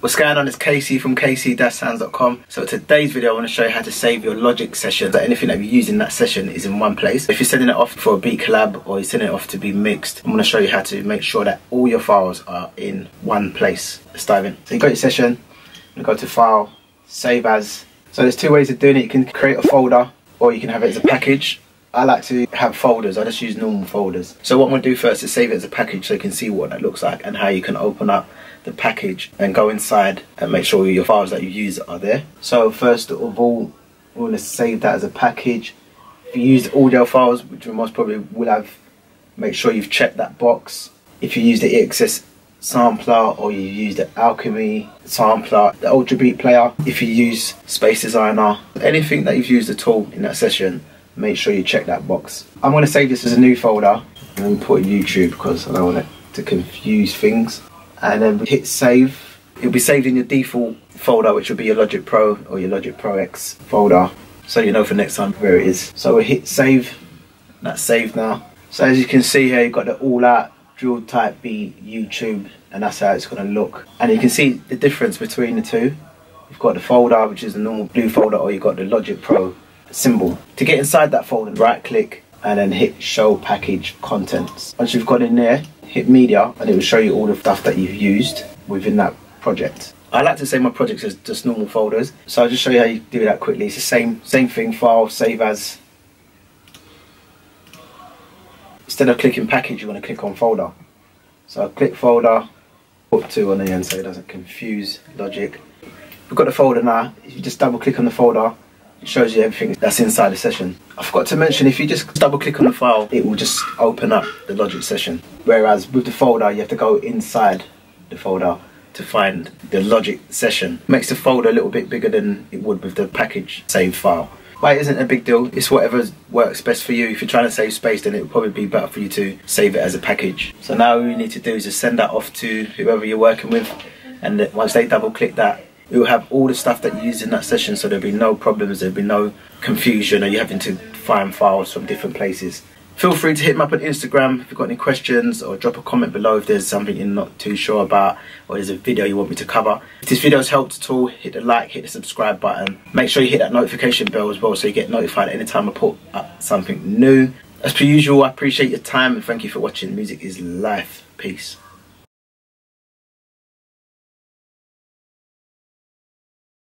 What's going on? It's Casey from kc-sounds.com. So today's video I want to show you how to save your Logic sessions. So anything that you use in that session is in one place. If you're sending it off for a beat collab or you're sending it off to be mixed, I'm going to show you how to make sure that all your files are in one place. Let's dive in. So you got your session, you go to File, Save As. So there's two ways of doing it. You can create a folder or you can have it as a package. I like to have folders. I just use normal folders. So what I'm going to do first is save it as a package so you can see what that looks like and how you can open up the package and go inside and make sure your files that you use are there. So first of all, we're going to save that as a package. If you use audio files, which we most probably will have, make sure you've checked that box. If you use the EXS sampler or you use the Alchemy sampler, the Ultra Beat player, if you use Space Designer, anything that you've used at all in that session, make sure you check that box. I'm going to save this as a new folder and put YouTube because I don't want it to confuse things and then hit save. It'll be saved in your default folder, which will be your Logic Pro or your Logic Pro X folder, so you know for next time where it is. So we'll hit save. That's saved now. So as you can see here, you've got the all out drill type B YouTube, and that's how it's going to look. And you can see the difference between the two. You've got the folder, which is the normal blue folder, or you've got the Logic Pro symbol. To get inside that folder, right click and then hit show package contents. Once you've got in there, hit media and it will show you all the stuff that you've used within that project. I like to save my projects as just normal folders, so I'll just show you how you do that quickly. It's the same same thing, file, save as. Instead of clicking package, you want to click on folder. So I'll click folder, put two on the end so it doesn't confuse logic. We've got the folder now. If you just double click on the folder, it shows you everything that's inside the session. I forgot to mention, if you just double click on the file, it will just open up the Logic session. Whereas with the folder, you have to go inside the folder to find the Logic session. Makes the folder a little bit bigger than it would with the package save file. But it isn't a big deal. It's whatever works best for you. If you're trying to save space, then it would probably be better for you to save it as a package. So now all you need to do is just send that off to whoever you're working with. And once they double click that, will have all the stuff that you use in that session so there'll be no problems, there'll be no confusion or you having to find files from different places. Feel free to hit me up on Instagram if you've got any questions or drop a comment below if there's something you're not too sure about or there's a video you want me to cover. If this video has helped at all, hit the like, hit the subscribe button. Make sure you hit that notification bell as well so you get notified anytime I put up something new. As per usual, I appreciate your time and thank you for watching. Music is life. Peace.